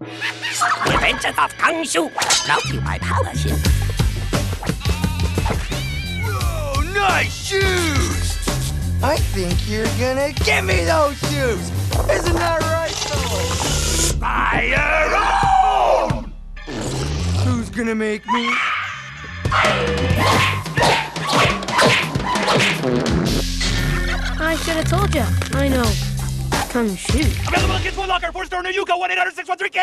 The Adventures of Kung Shu, brought to you by ship. Whoa, nice shoes! I think you're gonna give me those shoes! Isn't that right, though? Fire on! Who's gonna make me? I should have told you. I know. Kung Shu. Available at Kids Foot Locker, 4 store New Yuko. 1 800 613 K.